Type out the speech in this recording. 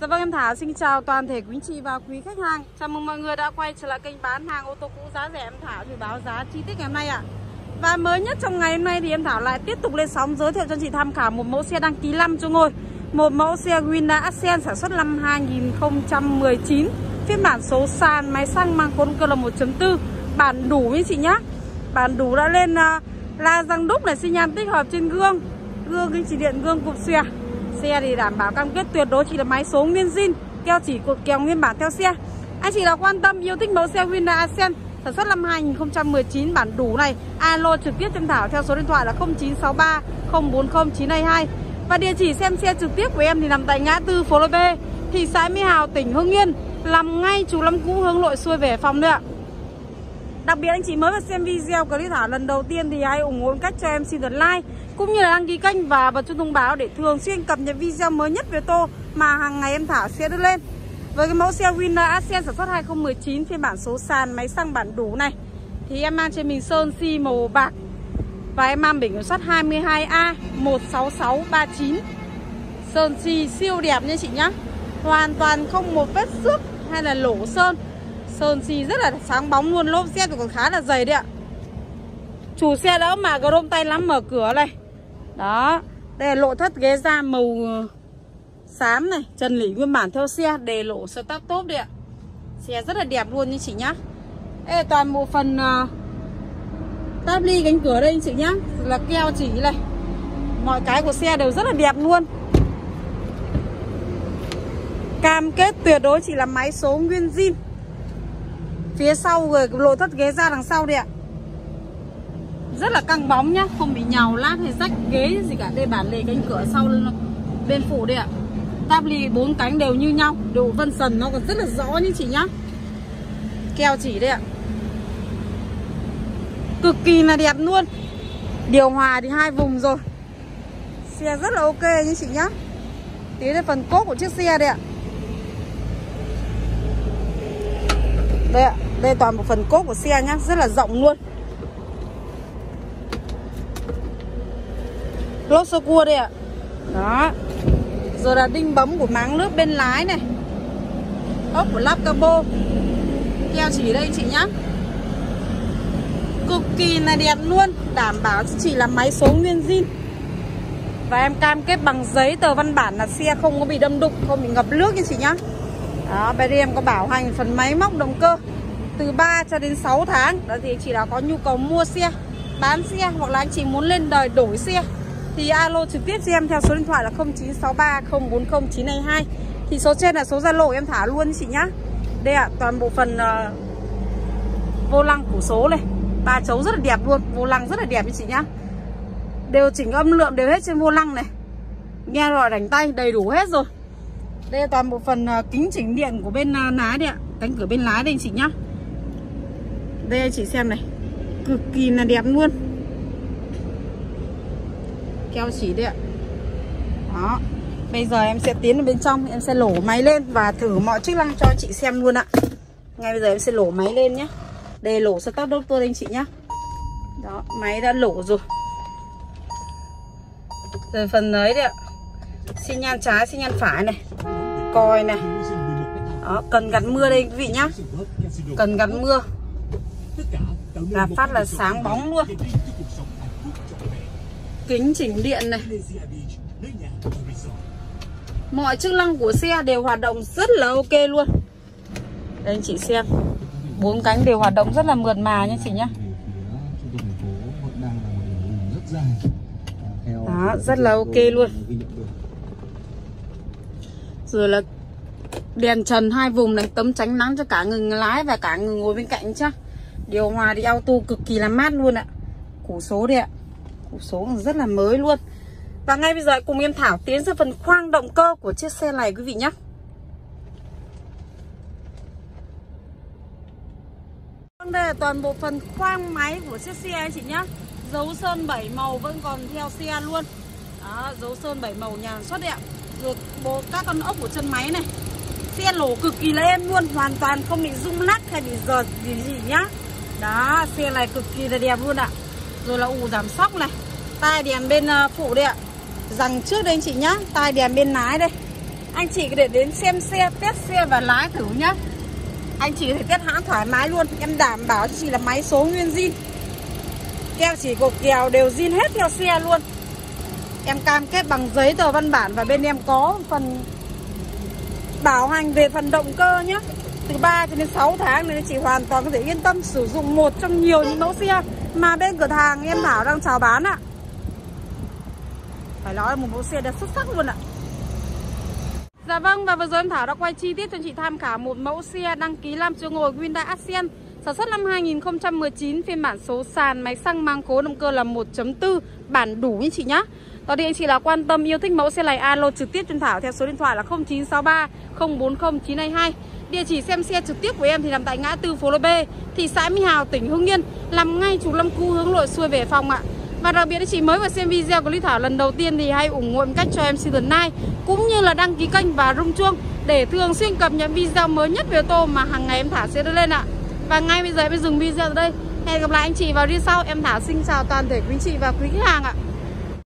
Dạ vâng em Thảo xin chào toàn thể quý chị và quý khách hàng. Chào mừng mọi người đã quay trở lại kênh bán hàng ô tô cũ giá rẻ. Em Thảo dự báo giá chi tiết ngày hôm nay ạ. À. Và mới nhất trong ngày hôm nay thì em Thảo lại tiếp tục lên sóng giới thiệu cho chị tham khảo một mẫu xe đăng ký 5 cho ngồi. Một mẫu xe Hyundai Accent sản xuất năm 2019 Phiên bản số sàn máy xăng mang khối cơ là 1.4 Bản đủ với chị nhá. Bản đủ đã lên uh, la răng đúc này xi nhan tích hợp trên gương. Gương cái chỉ điện gương cụp xe. Xe thì đảm bảo cam kết tuyệt đối chỉ là máy số nguyên zin, Keo chỉ cột kèo nguyên bản theo xe. Anh chị nào quan tâm, yêu thích mẫu xe Hyundai Accent sản xuất năm 2019 bản đủ này, alo trực tiếp cho Thảo theo số điện thoại là 0963 040 922 và địa chỉ xem xe trực tiếp của em thì nằm tại ngã tư phố Lê B thị xã Mỹ Hào, tỉnh Hưng Yên làm ngay chú Lâm Cũ, hướng nội xuôi về phòng nữa ạ. Đặc biệt anh chị mới vào xem video clip Thảo lần đầu tiên thì hãy ủng hộ cách cho em xin được like, cũng như là đăng ký kênh và bật chuông thông báo để thường xuyên cập nhật video mới nhất về tô mà hàng ngày em Thảo sẽ đưa lên. Với cái mẫu xe Winner Accent sản xuất 2019 phiên bản số sàn máy xăng bản đủ này, thì em mang trên mình sơn xi màu bạc và em mang biển kiểm soát 22A 16639. Sơn xi siêu đẹp nha chị nhá. Hoàn toàn không một vết xước hay là lỗ sơn. Sơn xi rất là sáng bóng luôn, lốp xe thì còn khá là dày đấy ạ. Chủ xe đỡ mà gồm tay lắm mở cửa này. Đó, đây là lộ thất ghế da màu ờ, xám này, trần lỉ nguyên bản theo xe, đề lộ start top đấy ạ. Xe rất là đẹp luôn như chị nhá. Ê, toàn bộ phần uh, táp ly cánh cửa đây anh chị nhá, là keo chỉ này. Mọi cái của xe đều rất là đẹp luôn. Cam kết tuyệt đối chỉ là máy số nguyên zin. Phía sau rồi lộ thất ghế ra đằng sau đi ạ. Rất là căng bóng nhá, không bị nhàu lát hay rách ghế gì cả. Đây bản lề cánh cửa sau bên phụ đây ạ. Táp ly bốn cánh đều như nhau, độ vân sần nó còn rất là rõ như chị nhá. Keo chỉ đây ạ. Cực kỳ là đẹp luôn. Điều hòa thì hai vùng rồi. Xe rất là ok như chị nhá. Tí là phần cốt của chiếc xe đây ạ. Đây ạ đây toàn một phần cốt của xe nhá rất là rộng luôn. Lốp sơ cua đây ạ. Đó. Rồi là đinh bấm của máng nước bên lái này. Ốc của lắp cabo Keo chỉ đây chị nhá. Cực kỳ là đẹp luôn. Đảm bảo chỉ là máy số nguyên zin. Và em cam kết bằng giấy tờ văn bản là xe không có bị đâm đụng Không bị ngập nước nha chị nhá. Đó, bên em có bảo hành phần máy móc động cơ. Từ 3 cho đến 6 tháng. Đó thì chỉ là có nhu cầu mua xe Bán xe hoặc là anh chị muốn lên đời đổi xe thì alo trực tiếp cho em theo số điện thoại là 0963 040 922 thì số trên là số Zalo em thả luôn chị nhá. Đây ạ à, toàn bộ phần uh, vô lăng của số này. Ba chấu rất là đẹp luôn vô lăng rất là đẹp chị nhá. Đều chỉnh âm lượng đều hết trên vô lăng này. Nghe rồi đánh tay đầy đủ hết rồi. Đây là toàn bộ phần uh, kính chỉnh điện của bên uh, lái đây ạ cánh cửa bên lái đây chị nhá đây chị xem này. Cực kỳ là đẹp luôn. Keo chỉ đấy ạ. Đó. Bây giờ em sẽ tiến vào bên trong Em sẽ lổ máy lên và thử mọi chức năng cho chị xem luôn ạ. Ngay bây giờ em sẽ lổ máy lên nhé. Đây lổ start doctor anh chị nhé. Đó máy đã lổ rồi. Rồi phần đấy đấy ạ. Xi nhan trái, xi nhan phải này. Coi này. Đó, cần gắn mưa đây quý vị nhá. Cần gắn mưa. Là phát là sáng bóng luôn. Kính chỉnh điện này. Mọi chức năng của xe đều hoạt động rất là ok luôn. Đây anh chị xem. Bốn cánh đều hoạt động rất là mượt mà nha chị nhá. Đó, rất là ok luôn. Rồi là đèn trần hai vùng này Tấm tránh nắng cho cả người lái và cả người ngồi bên cạnh chứ Điều hòa thì auto cực kỳ là mát luôn ạ. Củ số đây ạ. Củ số rất là mới luôn. Và ngay bây giờ cùng em Thảo tiến ra phần khoang động cơ của chiếc xe này quý vị nhé. Vâng, đây là toàn bộ phần khoang máy của chiếc xe anh chị nhé. Dấu sơn 7 màu vẫn còn theo xe luôn. Đó, dấu sơn 7 màu nhà xuất hiện, được bộ các con ốc của chân máy này. Xe lổ cực kỳ là êm luôn Hoàn toàn không bị rung lắc hay bị giật gì gì nhá. Đó, xe này cực kỳ là đẹp luôn ạ. Rồi là ủ giảm sóc này. Tai đèn bên ờ, phụ đây ạ. Rằng trước đây anh chị nhá Tai đèn bên lái đây. Anh chị để đến xem xe, test xe và lái thử nhá. Anh chị có thể test hãng thoải mái luôn. Em đảm bảo cho chị là máy số nguyên zin. Keo chỉ cột kèo đều zin hết theo xe luôn. Em cam kết bằng giấy tờ văn bản Và bên em có phần bảo hành về phần động cơ nhé từ 3 cho đến 6 tháng nên chị hoàn toàn có thể yên tâm sử dụng một trong nhiều những mẫu xe Mà bên cửa hàng em Thảo đang chào bán ạ. Phải nói là một mẫu xe đẹp xuất sắc luôn ạ. Dạ vâng và vừa rồi em Thảo đã quay chi tiết cho chị tham khảo một mẫu xe đăng ký làm chỗ ngồi Hyundai Accent. Sản xuất năm 2019 phiên bản số sàn, máy xăng mang cố động cơ là 1.4 bản đủ như chị nhá. Có thì anh chị là quan tâm yêu thích mẫu xe này, alo trực tiếp cho Thảo theo số điện thoại là 0963 040 922 Địa chỉ xem xe trực tiếp của em thì nằm tại ngã tư phố Lô B, thị xã Mỹ Hào, tỉnh Hưng Yên, nằm ngay trục Lâm cư hướng lộ xuôi về phòng ạ. Và đặc biệt anh chị mới vào xem video của Lý Thảo lần đầu tiên thì hãy ủng hộ em cách cho em season 9 cũng như là đăng ký kênh và rung chuông để thường xuyên cập nhật video mới nhất về ô tô mà hàng ngày em Thảo sẽ đưa lên ạ. Và ngay bây giờ em dừng video ở đây. Hẹn gặp lại anh chị vào video sau. Em Thảo xin chào toàn thể quý chị và quý khách hàng ạ.